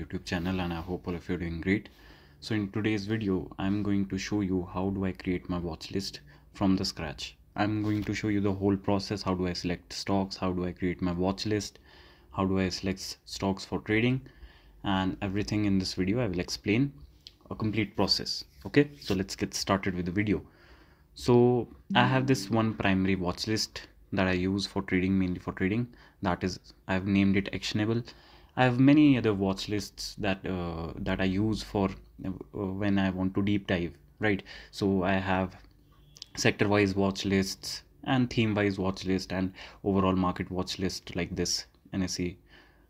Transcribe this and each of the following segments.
YouTube channel and I hope all of you are doing great. So in today's video, I'm going to show you how do I create my watch list from the scratch. I'm going to show you the whole process. How do I select stocks? How do I create my watch list? How do I select stocks for trading? And everything in this video, I will explain a complete process. Okay, so let's get started with the video. So I have this one primary watch list that I use for trading, mainly for trading. That is, I've named it actionable. I have many other watch lists that uh, that I use for uh, when I want to deep dive, right? So I have sector-wise watch lists and theme-wise watch list and overall market watch list like this NSE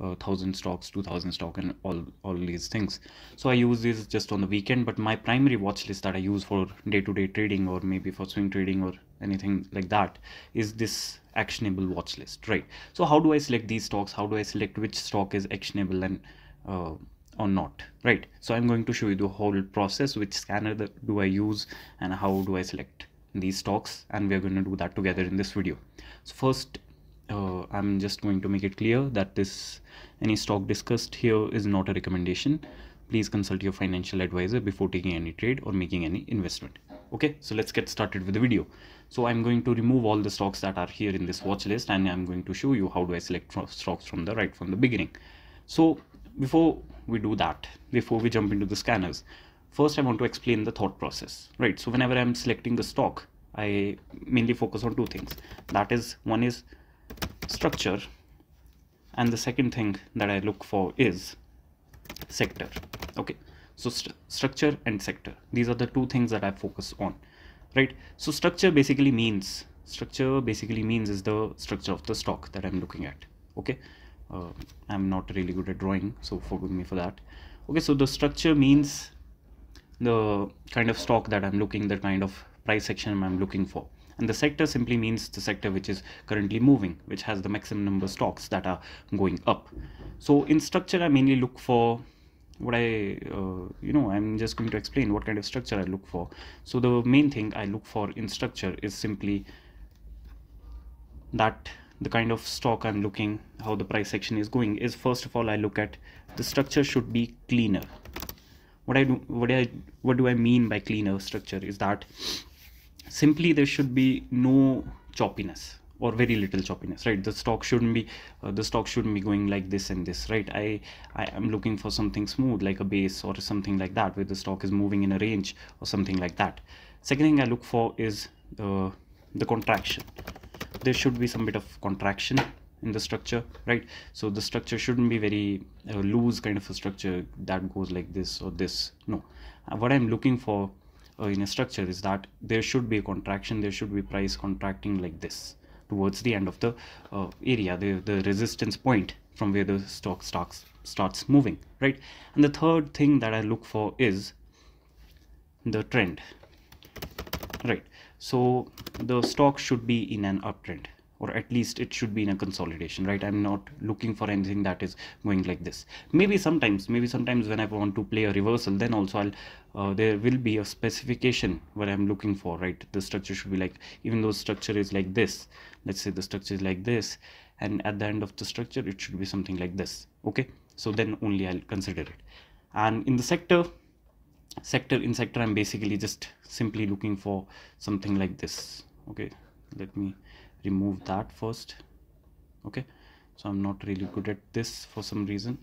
uh, thousand stocks, two thousand stock, and all all these things. So I use this just on the weekend. But my primary watch list that I use for day-to-day trading or maybe for swing trading or anything like that is this actionable watch list, right? So how do I select these stocks? How do I select which stock is actionable and uh, or not, right? So I'm going to show you the whole process. Which scanner do I use and how do I select these stocks? And we're going to do that together in this video. So first uh, I'm just going to make it clear that this any stock discussed here is not a recommendation. Please consult your financial advisor before taking any trade or making any investment. Okay, so let's get started with the video. So I'm going to remove all the stocks that are here in this watch list and I'm going to show you how do I select stocks from the right from the beginning. So before we do that, before we jump into the scanners, first I want to explain the thought process, right? So whenever I'm selecting the stock, I mainly focus on two things. That is, one is structure. And the second thing that I look for is sector. Okay. So st structure and sector. These are the two things that I focus on. Right? So structure basically means structure basically means is the structure of the stock that I'm looking at. Okay? Uh, I'm not really good at drawing so forgive me for that. Okay? So the structure means the kind of stock that I'm looking the kind of price section I'm looking for and the sector simply means the sector which is currently moving which has the maximum number of stocks that are going up. So in structure i mainly look for what i uh, you know i'm just going to explain what kind of structure i look for. So the main thing i look for in structure is simply that the kind of stock i'm looking how the price section is going is first of all i look at the structure should be cleaner. What i do what i what do i mean by cleaner structure is that simply there should be no choppiness or very little choppiness right? The stock shouldn't be uh, the stock shouldn't be going like this and this right? I i am looking for something smooth like a base or something like that where the stock is moving in a range or something like that. Second thing i look for is uh, the contraction. There should be some bit of contraction in the structure right? So the structure shouldn't be very uh, loose kind of a structure that goes like this or this no. Uh, what i'm looking for in a structure is that there should be a contraction there should be price contracting like this towards the end of the uh, area the, the resistance point from where the stock starts starts moving right? And the third thing that i look for is the trend right? So the stock should be in an uptrend or at least it should be in a consolidation right? I'm not looking for anything that is going like this. Maybe sometimes maybe sometimes when i want to play a reversal then also i'll uh, there will be a specification what i'm looking for right? The structure should be like even though structure is like this let's say the structure is like this and at the end of the structure it should be something like this okay? So then only i'll consider it. And in the sector sector in sector i'm basically just simply looking for something like this okay? Let me remove that first okay? So i'm not really good at this for some reason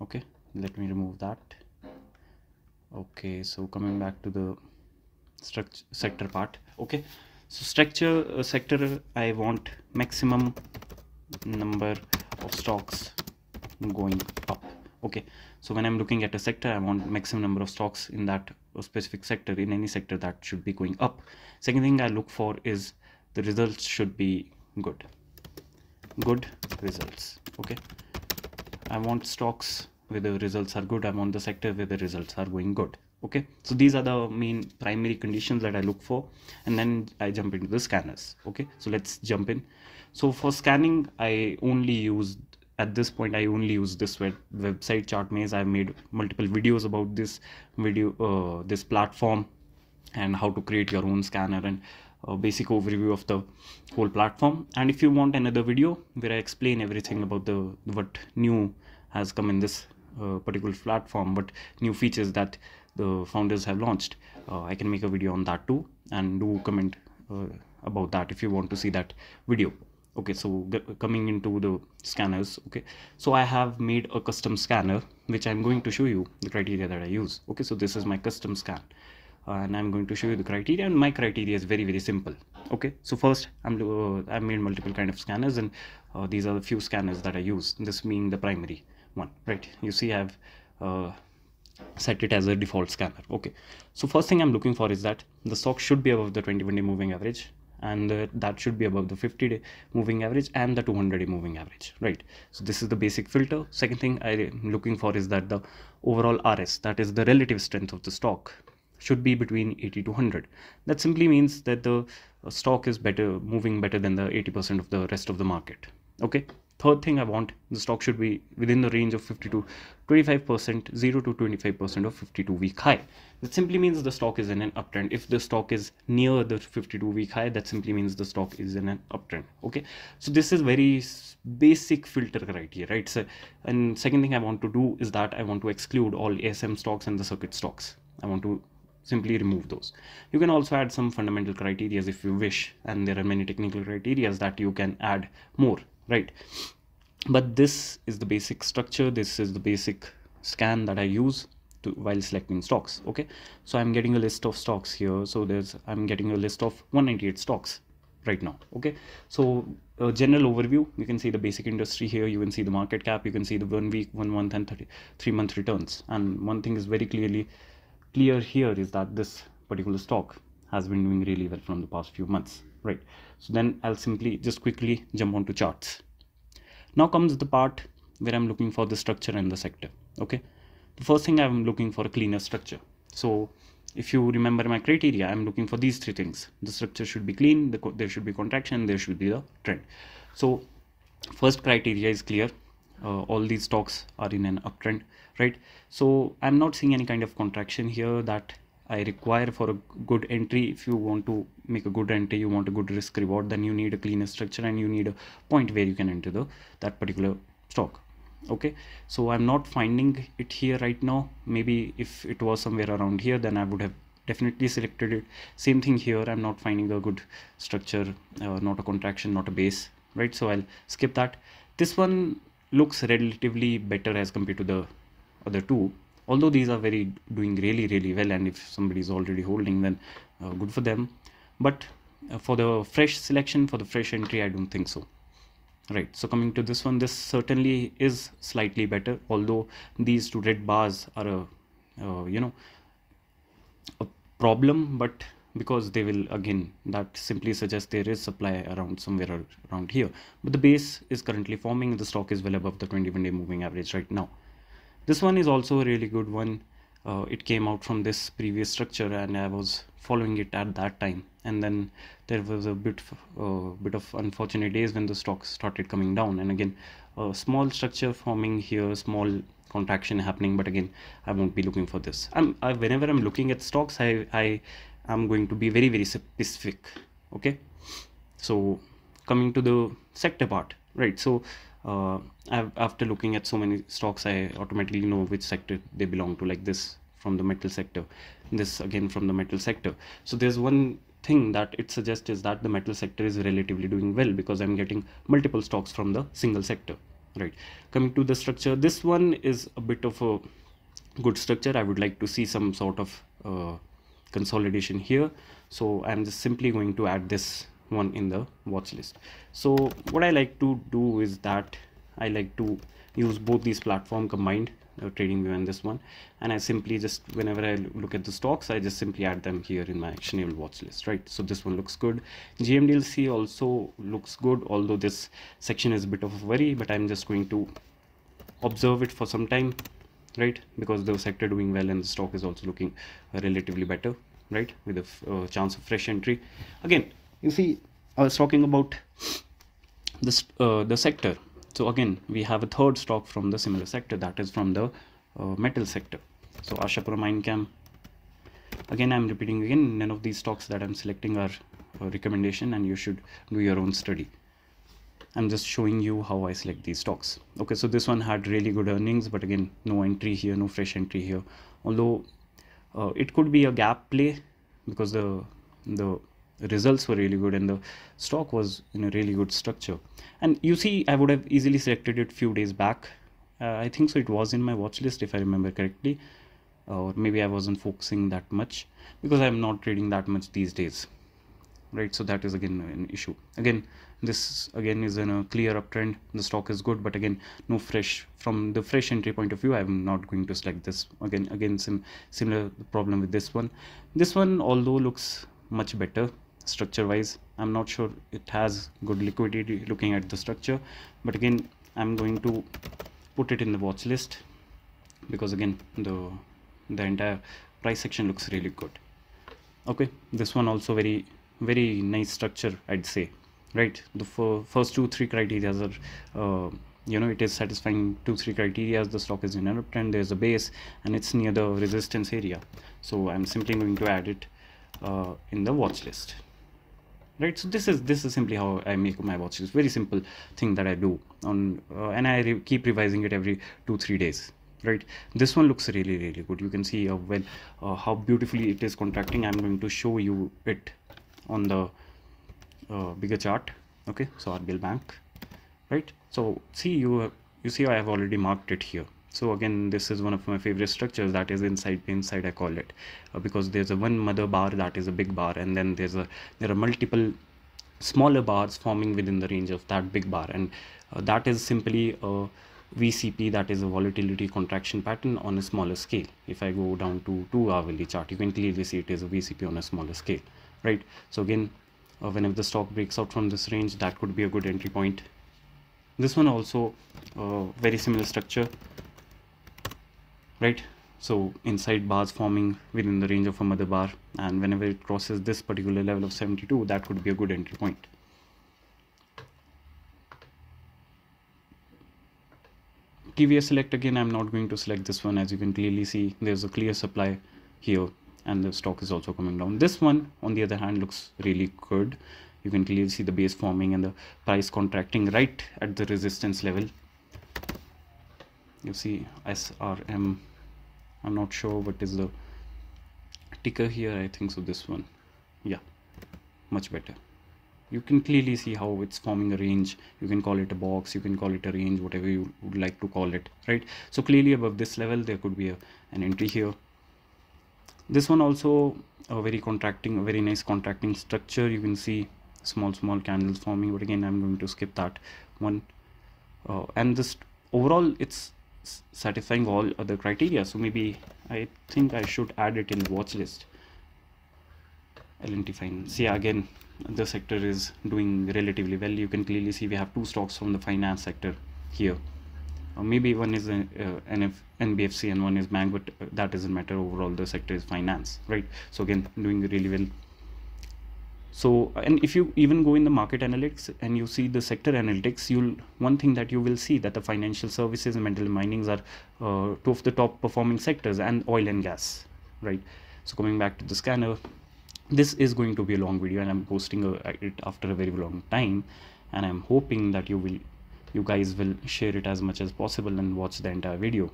okay? Let me remove that okay so coming back to the structure sector part. Okay so structure uh, sector i want maximum number of stocks going up. Okay so when i'm looking at a sector i want maximum number of stocks in that specific sector in any sector that should be going up. Second thing i look for is the results should be good. Good results. Okay i want stocks where the results are good i'm on the sector where the results are going good okay? So these are the main primary conditions that i look for and then i jump into the scanners okay? So let's jump in. So for scanning i only use at this point i only use this web website Chartsmaze. I've made multiple videos about this video uh, this platform and how to create your own scanner and a basic overview of the whole platform. And if you want another video where i explain everything about the what new has come in this uh, particular platform but new features that the founders have launched. Uh, i can make a video on that too and do comment uh, about that if you want to see that video. Okay so coming into the scanners okay. So i have made a custom scanner which i'm going to show you the criteria that i use. Okay so this is my custom scan and i'm going to show you the criteria and my criteria is very very simple. Okay so first i'm uh, i've made multiple kind of scanners and uh, these are the few scanners that i use. This being the primary one right? You see i've uh, set it as a default scanner. Okay. So first thing i'm looking for is that the stock should be above the 21 day moving average and uh, that should be above the 50 day moving average and the 200 day moving average right? So this is the basic filter. Second thing i'm looking for is that the overall rs that is the relative strength of the stock should be between 80 to 100 that simply means that the uh, stock is better moving better than the 80% of the rest of the market okay third thing i want the stock should be within the range of 50 to 25% 0 to 25% of 52 week high. That simply means the stock is in an uptrend. If the stock is near the 52 week high that simply means the stock is in an uptrend okay? So this is very basic filter criteria right so and second thing i want to do is that i want to exclude all asm stocks and the circuit stocks. I want to simply remove those. You can also add some fundamental criteria if you wish and there are many technical criteria that you can add more right. But this is the basic structure. This is the basic scan that i use to while selecting stocks. Okay. So i'm getting a list of stocks here. So there's i'm getting a list of 198 stocks right now. Okay. So a general overview. You can see the basic industry here. You can see the market cap. You can see the one week one month and 30, three month returns. And one thing is very clearly clear here is that this particular stock has been doing really well from the past few months right. So then i'll simply just quickly jump onto charts. Now comes the part where i'm looking for the structure and the sector. Okay. The first thing i'm looking for a cleaner structure. So if you remember my criteria i'm looking for these three things. The structure should be clean the there should be contraction there should be the trend. So first criteria is clear. Uh, all these stocks are in an uptrend right? So i'm not seeing any kind of contraction here that i require for a good entry if you want to make a good entry you want a good risk reward then you need a cleaner structure and you need a point where you can enter the that particular stock. Okay? So i'm not finding it here right now. Maybe if it was somewhere around here then i would have definitely selected it. Same thing here i'm not finding a good structure uh, not a contraction not a base right? So i'll skip that. This one looks relatively better as compared to the other two although these are very doing really really well and if somebody is already holding then uh, good for them. But uh, for the fresh selection for the fresh entry i don't think so. Right. So coming to this one this certainly is slightly better although these two red bars are a uh, you know a problem but because they will again that simply suggests there is supply around somewhere around here. But the base is currently forming the stock is well above the 21 day moving average right now this one is also a really good one. Uh, it came out from this previous structure and I was following it at that time. And then there was a bit uh, bit of unfortunate days when the stocks started coming down. And again a small structure forming here small contraction happening. But again I won't be looking for this. I'm I, whenever I'm looking at stocks I I am going to be very very specific. Okay? So coming to the sector part right? So uh, after looking at so many stocks i automatically know which sector they belong to like this from the metal sector this again from the metal sector. So there's one thing that it suggests is that the metal sector is relatively doing well because i'm getting multiple stocks from the single sector right? Coming to the structure this one is a bit of a good structure. I would like to see some sort of uh, consolidation here. So i'm just simply going to add this one in the watch list. So what i like to do is that i like to use both these platform combined uh, TradingView and this one. And i simply just whenever i look at the stocks i just simply add them here in my actionable watch list right? So this one looks good. Gmdlc also looks good although this section is a bit of a worry but i'm just going to observe it for some time right? Because the sector doing well and the stock is also looking relatively better right? With a uh, chance of fresh entry. Again you see i was talking about this uh, the sector. So again we have a third stock from the similar sector that is from the uh, metal sector. So Ashapura Minechem again i'm repeating again none of these stocks that i'm selecting are recommendation and you should do your own study. I'm just showing you how I select these stocks. Okay so this one had really good earnings but again no entry here no fresh entry here. Although uh, it could be a gap play because the the results were really good and the stock was in a really good structure. And you see I would have easily selected it few days back. Uh, I think so it was in my watch list if I remember correctly or maybe I wasn't focusing that much because I'm not trading that much these days. Right so that is again an issue. Again this again is in a clear uptrend. The stock is good but again no fresh from the fresh entry point of view i'm not going to select this. Again again some similar problem with this one. This one although looks much better structure wise i'm not sure it has good liquidity looking at the structure but again i'm going to put it in the watch list because again the the entire price section looks really good. Okay this one also very very nice structure i'd say right? The first two three criteria are uh, you know it is satisfying two three criteria the stock is in an uptrend there's a base and it's near the resistance area. So i'm simply going to add it uh, in the watch list right so this is this is simply how i make my watch list very simple thing that i do on uh, and i re keep revising it every two three days right? This one looks really really good. You can see well uh, how beautifully it is contracting. I'm going to show you it on the uh, bigger chart okay? So RBL bank right? So see you you see I have already marked it here so again this is one of my favorite structures that is inside inside I call it. Uh, because there's a one mother bar that is a big bar and then there's a there are multiple smaller bars forming within the range of that big bar. And uh, that is simply a VCP that is a volatility contraction pattern on a smaller scale. If I go down to two hourly chart you can clearly see it is a VCP on a smaller scale right? So again uh, whenever the stock breaks out from this range that could be a good entry point. This one also uh, very similar structure right? So inside bars forming within the range of a mother bar and whenever it crosses this particular level of 72 that could be a good entry point. TVS select again I'm not going to select this one. As you can clearly see there's a clear supply here and the stock is also coming down. This one on the other hand looks really good. You can clearly see the base forming and the price contracting right at the resistance level you see SRM I'm not sure what is the ticker here I think so this one. Yeah much better. You can clearly see how it's forming a range. You can call it a box you can call it a range whatever you would like to call it right? So clearly above this level there could be a, an entry here. This one also a very contracting a very nice contracting structure. You can see small small candles forming but again i'm going to skip that one. Uh, and this overall it's satisfying all other criteria so maybe i think i should add it in watch list L&T finance yeah again the sector is doing relatively well you can clearly see we have two stocks from the finance sector here uh, maybe one is an uh, NBFC and one is bank, but uh, that doesn't matter. Overall, the sector is finance, right? So again, doing really well. So, and if you even go in the market analytics and you see the sector analytics, you'll one thing that you will see that the financial services and metal minings are uh, two of the top performing sectors, and oil and gas, right? So coming back to the scanner, this is going to be a long video, and I'm posting a, it after a very long time, and I'm hoping that you will you guys will share it as much as possible and watch the entire video.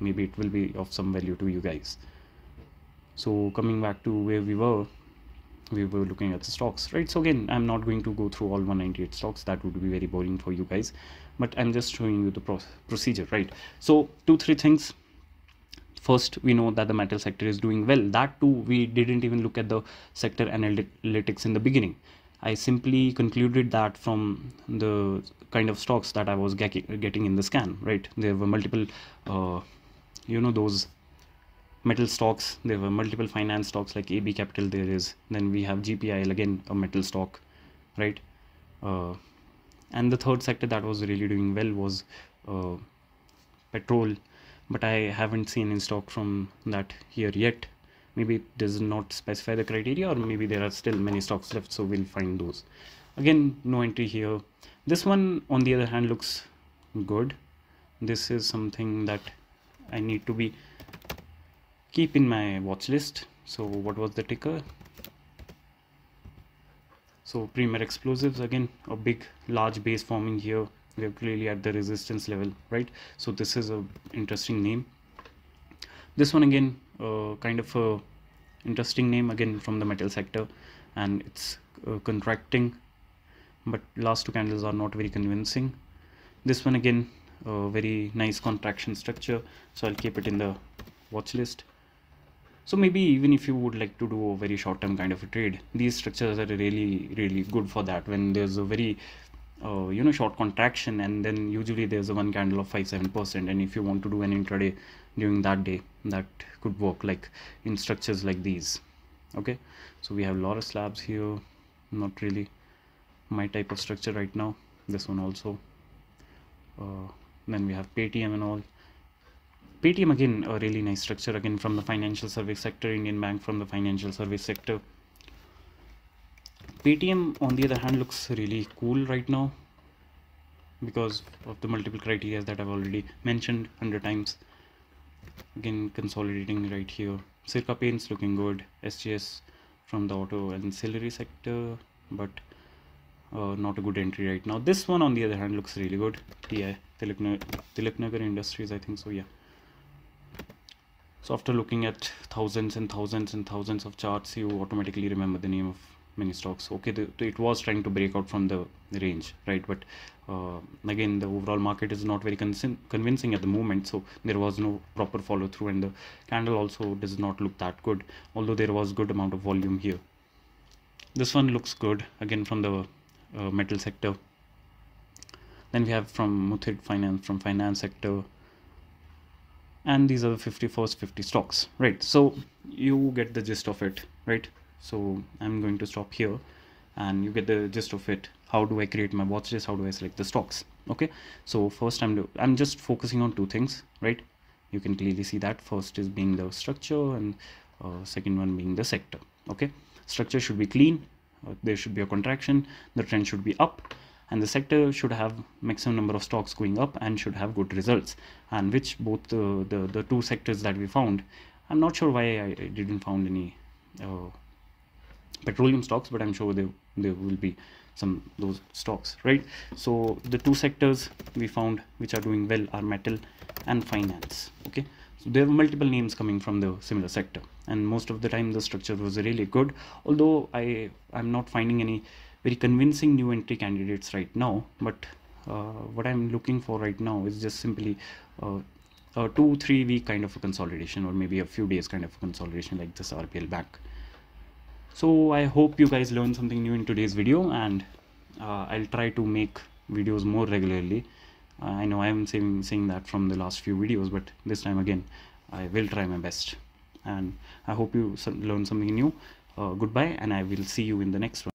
Maybe it will be of some value to you guys. So coming back to where we were we were looking at the stocks right? So again i'm not going to go through all 198 stocks. That would be very boring for you guys. But i'm just showing you the pro procedure right? So two three things. First we know that the metal sector is doing well. That too we didn't even look at the sector analytics in the beginning. I simply concluded that from the kind of stocks that I was getting in the scan, right? There were multiple, uh, you know, those metal stocks. There were multiple finance stocks like AB Capital. There is. Then we have GPIL again, a metal stock, right? Uh, and the third sector that was really doing well was uh, petrol, but I haven't seen in stock from that here yet maybe it does not specify the criteria or maybe there are still many stocks left so we'll find those again no entry here this one on the other hand looks good this is something that I need to be keep in my watch list. So what was the ticker? So premier explosives again a big large base forming here. We are clearly at the resistance level right? So this is a interesting name. This one again uh, kind of a interesting name again from the metal sector. And it's uh, contracting but last two candles are not very convincing. This one again very nice contraction structure. So I'll keep it in the watch list so maybe even if you would like to do a very short term kind of a trade these structures are really really good for that. When there's a very uh, you know short contraction and then usually there's a one candle of 5 7 percent. And if you want to do an intraday during that day that could work like in structures like these. Okay? So we have a lot of slabs here. Not really my type of structure right now. This one also. Uh, then we have paytm and all paytm again a really nice structure again from the financial service sector indian bank from the financial service sector. Paytm on the other hand looks really cool right now because of the multiple criteria that I've already mentioned 100 times. Again consolidating right here. Sirca Paints looking good. SJS from the auto ancillary sector but uh, not a good entry right now. This one on the other hand looks really good. TI Tilaknagar Industries I think so yeah so after looking at thousands and thousands and thousands of charts you automatically remember the name of many stocks. Okay the, it was trying to break out from the range right? But uh, again the overall market is not very convincing at the moment so there was no proper follow through and the candle also does not look that good although there was good amount of volume here. This one looks good again from the uh, metal sector. Then we have from Muthoot Finance from finance sector and these are the 51st 50 stocks right? So you get the gist of it right? So i'm going to stop here and you get the gist of it. How do i create my watch list? How do i select the stocks? Okay? So first i'm i'm just focusing on two things right? You can clearly see that. First is being the structure and uh, second one being the sector okay? Structure should be clean. Uh, there should be a contraction. The trend should be up and the sector should have maximum number of stocks going up and should have good results. And which both the the, the two sectors that we found i'm not sure why i, didn't found any uh, petroleum stocks but i'm sure there there will be some those stocks right? So the two sectors we found which are doing well are metal and finance okay? So there are multiple names coming from the similar sector. And most of the time the structure was really good. Although i i'm not finding any very convincing new entry candidates right now but uh, what i'm looking for right now is just simply uh, a two three week kind of a consolidation or maybe a few days kind of consolidation like this RBL bank. So i hope you guys learned something new in today's video and uh, i'll try to make videos more regularly. Uh, i know i am saying saying that from the last few videos but this time again i will try my best. And i hope you learn something new. Uh, goodbye and i will see you in the next one